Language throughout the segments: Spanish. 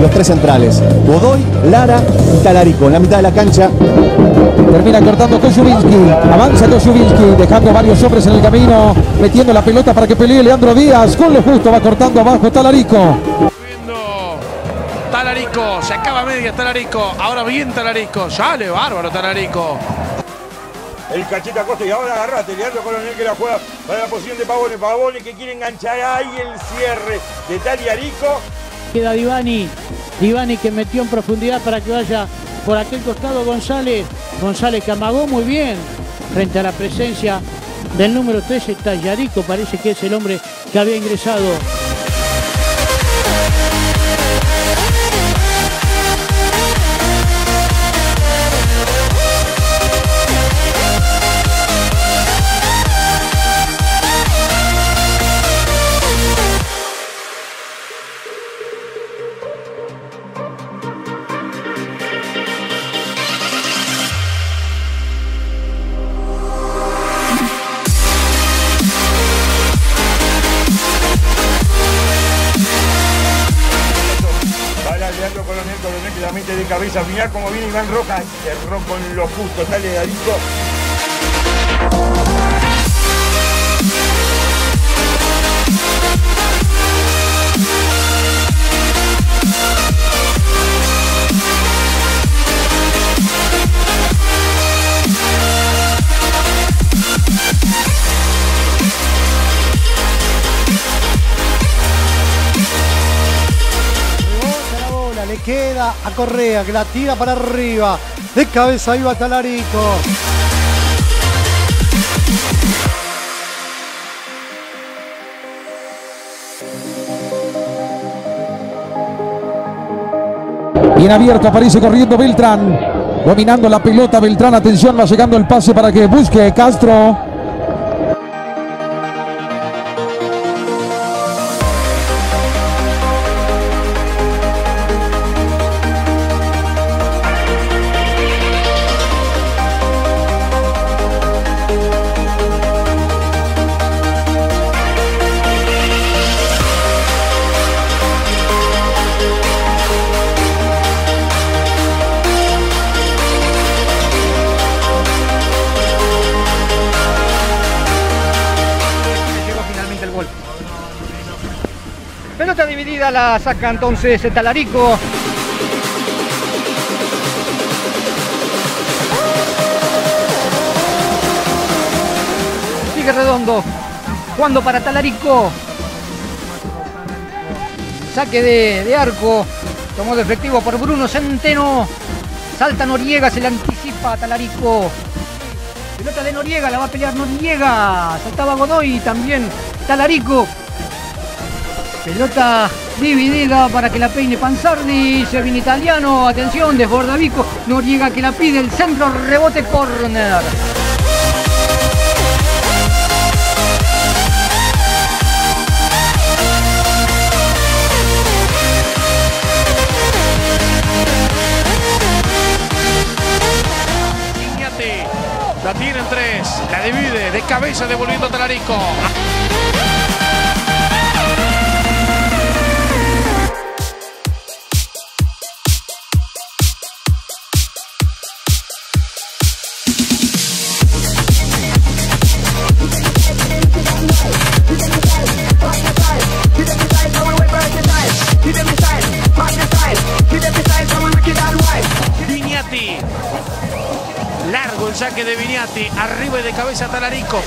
los tres centrales. Godoy, Lara y Talarico. En la mitad de la cancha. Termina cortando Kosubinsky. Avanza Kosubinsky, dejando varios hombres en el camino. Metiendo la pelota para que pelee Leandro Díaz. Con lo justo va cortando abajo Talarico. Talarico, se acaba media Talarico. Ahora bien Talarico. Sale bárbaro Talarico. El cacheta Costa y ahora agarrate, Leandro Coronel que la juega para la posición de Pavone. Pavone que quiere enganchar ahí el cierre de Taliarico. Queda Divani, Divani que metió en profundidad para que vaya por aquel costado González. González que amagó muy bien frente a la presencia del número 13, Tallarico. Parece que es el hombre que había ingresado. Cabeza. Mirá cómo viene Iván Rojas. Cerró con lo justo. Taliarico. Rebota a Correa que la tira para arriba. De cabeza iba Talarico. Bien abierto, aparece corriendo Beltrán. Dominando la pelota Beltrán. Atención, va llegando el pase para que busque Castro. La saca entonces Talarico. Sigue redondo. Jugando para Talarico. Saque de, de arco. Tomó de efectivo por Bruno Centeno. Salta Noriega, se le anticipa a Talarico. Pelota de Noriega, la va a pelear Noriega. Saltaba Godoy también. Talarico. Pelota dividida para que la peine Panzardi. Se viene italiano. Atención, desborda Vico. Noriega que la pide. El centro, rebote, corner. La tiene en tres. La divide de cabeza devolviendo a Talarico. Saque de Viñati. Arriba y de cabeza Talarico.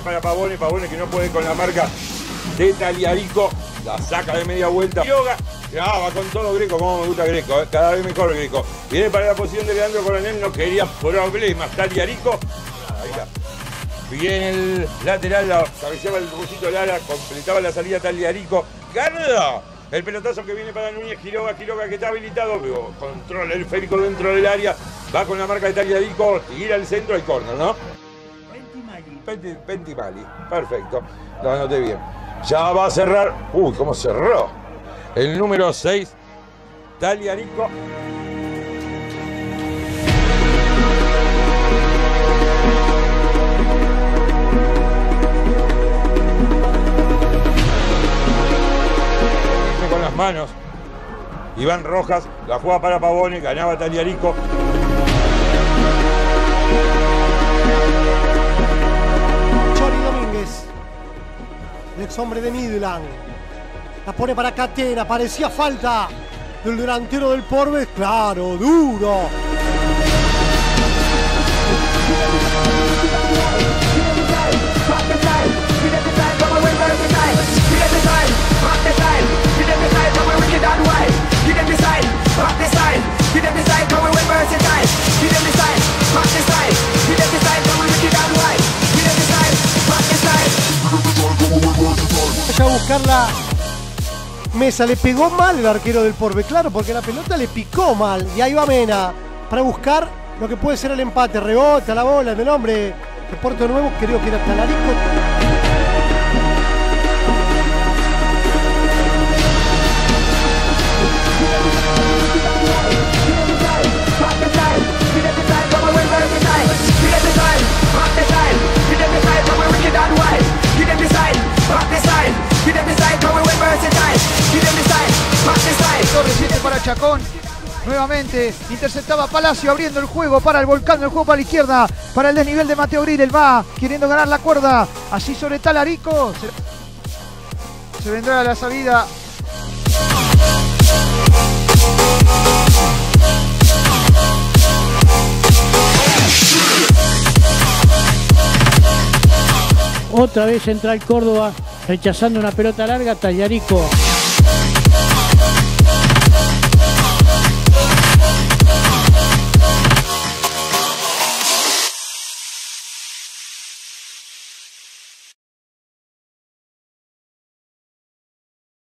Para Pavone. Pavone que no puede con la marca de Taliarico. La saca de media vuelta. Yoga. Ah, va con todo Greco, como me gusta Greco, eh, cada vez mejor Greco. Viene para la posición de Leandro Coronel, no quería problemas. Taliarico. Ahí está. Viene el lateral, la cabeceaba el rusito Lara, completaba la salida Taliarico. Garda. El pelotazo que viene para Núñez, Quiroga, Quiroga que está habilitado, controla el férico dentro del área, va con la marca de Taliadico, gira al centro, hay córner, ¿no? Penti, Pentimali, perfecto, lo anoté bien. Ya va a cerrar, uy, cómo cerró. El número 6, Taliarico. con las manos. Iván Rojas, la juega para Pavone, ganaba Taliarico. El ex hombre de Midland. La pone para Catena, parecía falta del delantero del Porves. Claro, duro. Vaya a buscarla. Mesa le pegó mal el arquero del Porbe, claro, porque la pelota le picó mal. Y ahí va Mena para buscar lo que puede ser el empate. Rebota la bola del hombre de Puerto Nuevo, creo que era Talarico. Torre 7 para Chacón. Nuevamente interceptaba Palacio abriendo el juego para el volcán, el juego para la izquierda, para el desnivel de Mateo Gridel, va queriendo ganar la cuerda, así sobre Talarico. Se, se vendrá la salida. Otra vez Central Córdoba rechazando una pelota larga, Tallarico